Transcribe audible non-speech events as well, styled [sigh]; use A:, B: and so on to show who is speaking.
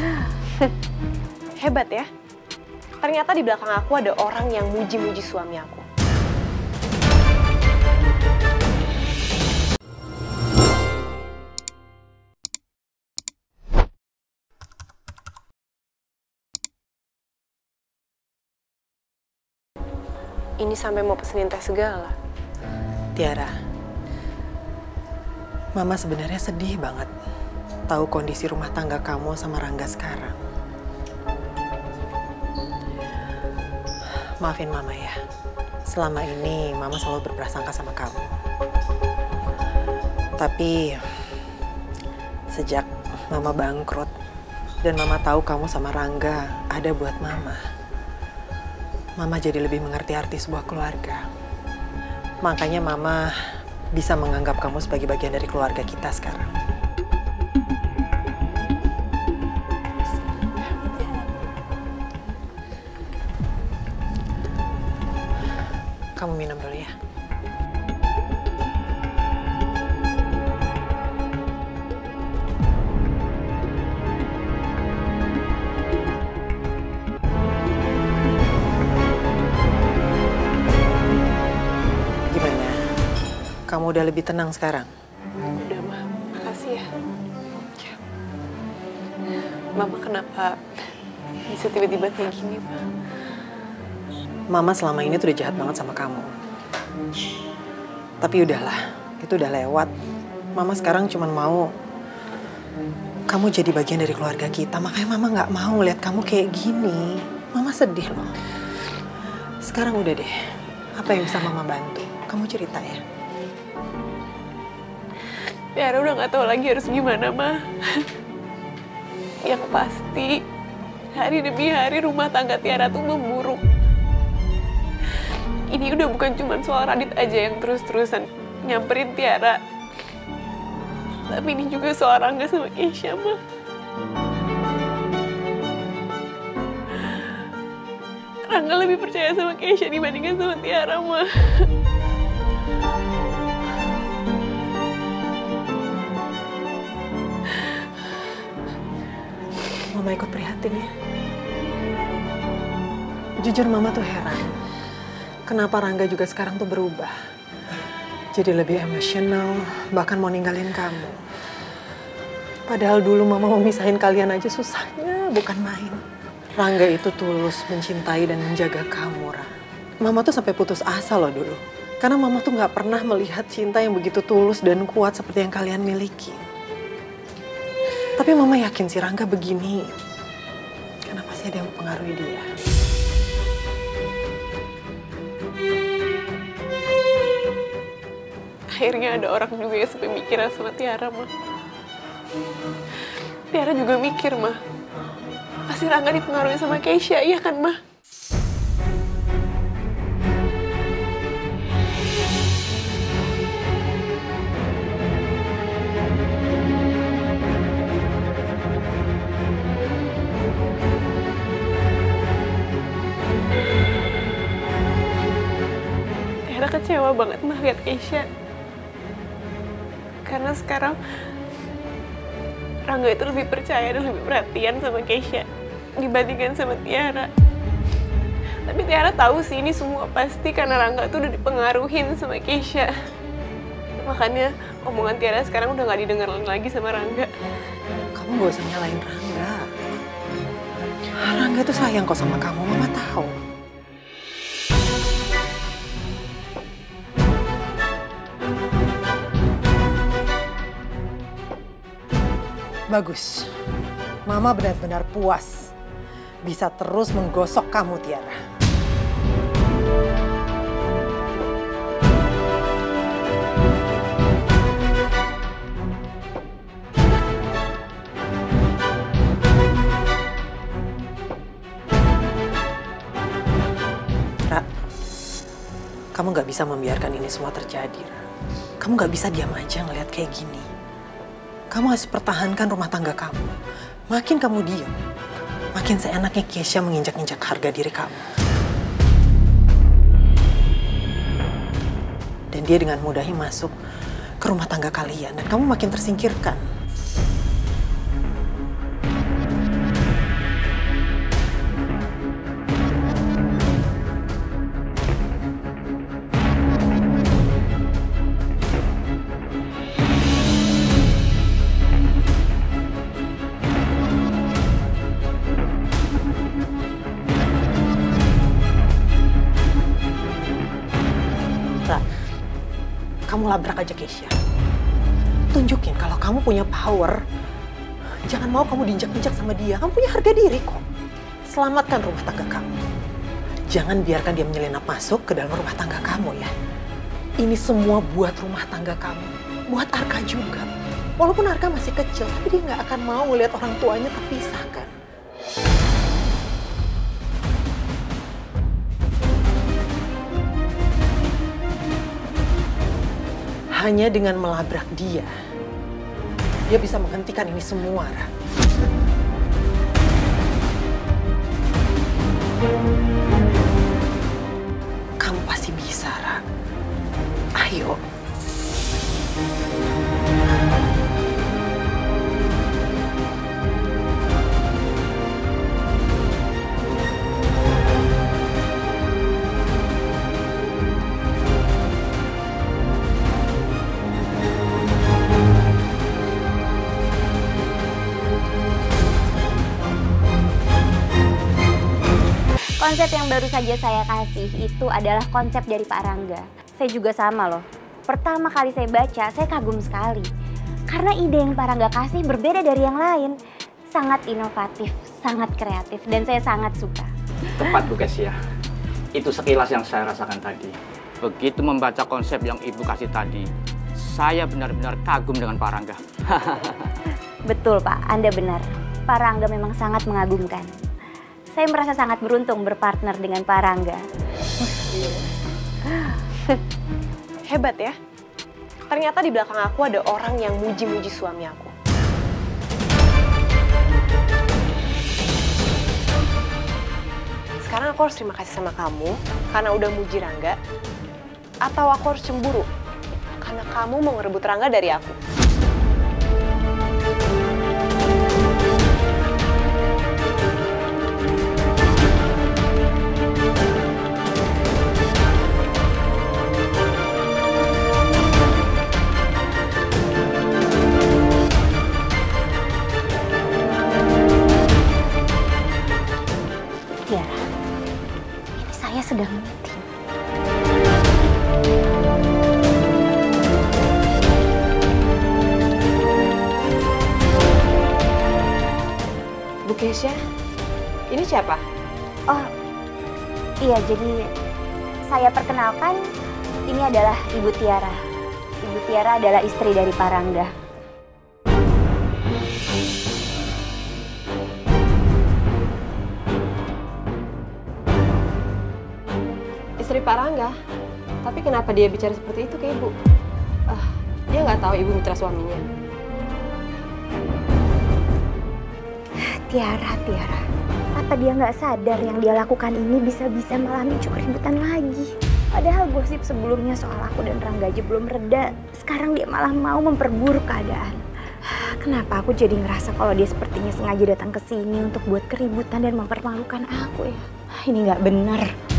A: [laughs] Hebat ya. Ternyata di belakang aku ada orang yang muji-muji suami aku. Ini sampai mau pesenin teh segala.
B: Tiara, Mama sebenarnya sedih banget tahu kondisi rumah tangga kamu sama Rangga sekarang. Maafin Mama ya, selama ini Mama selalu berprasangka sama kamu. Tapi sejak Mama bangkrut dan Mama tahu kamu sama Rangga ada buat Mama. Mama jadi lebih mengerti arti sebuah keluarga. Makanya Mama bisa menganggap kamu sebagai bagian dari keluarga kita sekarang. Kamu minum dulu ya. Gimana? Kamu udah lebih tenang sekarang?
A: Udah, Ma. Makasih ya. Mama kenapa bisa tiba-tiba kayak gini, Ma?
B: Mama selama ini tuh udah jahat banget sama kamu. Tapi udahlah, itu udah lewat. Mama sekarang cuma mau kamu jadi bagian dari keluarga kita. Makanya Mama nggak mau ngeliat kamu kayak gini. Mama sedih loh. Sekarang udah deh, apa yang bisa Mama bantu? Kamu cerita ya.
A: Tiara udah gak tahu lagi harus gimana, Ma. Yang pasti, hari demi hari rumah tangga Tiara tuh memburuk. Ini udah bukan cuma soal Radit aja yang terus-terusan nyamperin Tiara. Tapi ini juga soal Rangga sama Keisha, Ma. Rangga lebih percaya sama Keisha dibandingkan sama Tiara, Ma.
B: Mama ikut prihatin ya. Jujur Mama tuh heran. Kenapa Rangga juga sekarang tuh berubah. Jadi lebih emosional, bahkan mau ninggalin kamu. Padahal dulu Mama mau misahin kalian aja susahnya, bukan main. Rangga itu tulus mencintai dan menjaga kamu, Rang. Mama tuh sampai putus asa loh dulu. Karena Mama tuh nggak pernah melihat cinta yang begitu tulus dan kuat seperti yang kalian miliki. Tapi Mama yakin si Rangga begini. Karena pasti ada yang mempengaruhi dia.
A: Akhirnya ada orang juga yang sampai mikiran sama Tiara, mah. Tiara juga mikir, mah. Pasti Rangga dipengaruhi sama Keisha, iya kan, mah? Tiara kecewa banget mah lihat Keisha karena sekarang Rangga itu lebih percaya dan lebih perhatian sama Keisha dibandingkan sama Tiara. Tapi Tiara tahu sih ini semua pasti karena Rangga tuh udah dipengaruhin sama Keisha. Makanya omongan Tiara sekarang udah gak didengar lagi sama Rangga.
B: Kamu gak usah nyalain Rangga. Rangga tuh sayang kok sama kamu, Mama tahu. Bagus. Mama benar-benar puas bisa terus menggosok kamu, Tiara. Ra, kamu gak bisa membiarkan ini semua terjadi, Ra. Kamu gak bisa diam aja ngeliat kayak gini. Kamu harus pertahankan rumah tangga kamu. Makin kamu diam, makin seenaknya Keisha menginjak-injak harga diri kamu. Dan dia dengan mudahnya masuk ke rumah tangga kalian. Dan kamu makin tersingkirkan. Kamu labrak aja Keisha. Tunjukin kalau kamu punya power. Jangan mau kamu diinjak-injak sama dia. Kamu punya harga diri kok. Selamatkan rumah tangga kamu. Jangan biarkan dia menyelinap masuk ke dalam rumah tangga kamu ya. Ini semua buat rumah tangga kamu. Buat Arka juga. Walaupun Arka masih kecil, tapi dia nggak akan mau lihat orang tuanya terpisahkan. Hanya dengan melabrak dia, dia bisa menghentikan ini semua, Ra. Kamu pasti bisa, Ra. Ayo.
C: Konsep yang baru saja saya kasih itu adalah konsep dari Pak Rangga. Saya juga sama loh. Pertama kali saya baca, saya kagum sekali. Karena ide yang Pak Rangga kasih berbeda dari yang lain. Sangat inovatif, sangat kreatif, dan saya sangat suka.
D: Tepat Bu Kesia. Itu sekilas yang saya rasakan tadi. Begitu membaca konsep yang Ibu kasih tadi, saya benar-benar kagum dengan Pak Rangga. [laughs]
C: Betul Pak, Anda benar. Pak Rangga memang sangat mengagumkan. Saya merasa sangat beruntung berpartner dengan Pak Rangga.
A: Hebat ya. Ternyata di belakang aku ada orang yang muji-muji suami aku. Sekarang aku harus terima kasih sama kamu karena udah muji Rangga. Atau aku harus cemburu karena kamu mau ngerebut Rangga dari aku. Bu Keisha, ini siapa?
C: Oh, iya jadi saya perkenalkan ini adalah Ibu Tiara. Ibu Tiara adalah istri dari Pak Rangga.
A: Istri Pak Rangga. Tapi kenapa dia bicara seperti itu ke ibu? Ah, dia nggak tahu ibu mitra suaminya.
C: Tiara, Tiara. Apa dia nggak sadar yang dia lakukan ini bisa-bisa malah micu keributan lagi? Padahal gosip sebelumnya soal aku dan Rangga aja belum reda. Sekarang dia malah mau memperburuk keadaan. Kenapa aku jadi ngerasa kalau dia sepertinya sengaja datang ke sini untuk buat keributan dan mempermalukan aku ya? Ini nggak benar.